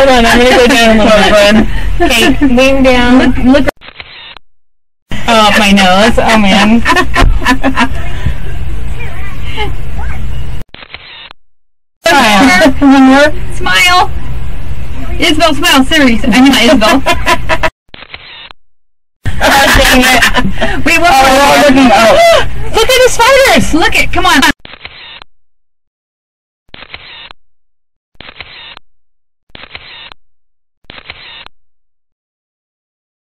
Hold on, I'm gonna go down a little bit. Okay, lean down. Look, look. Oh, my nose. Oh man. Smile. One more. Smile. Isabel, smile. Serious. I mean, Isabel. Oh, dang it. Wait, what? Oh, we're looking- oh. Look at the spiders. Look at. Come on.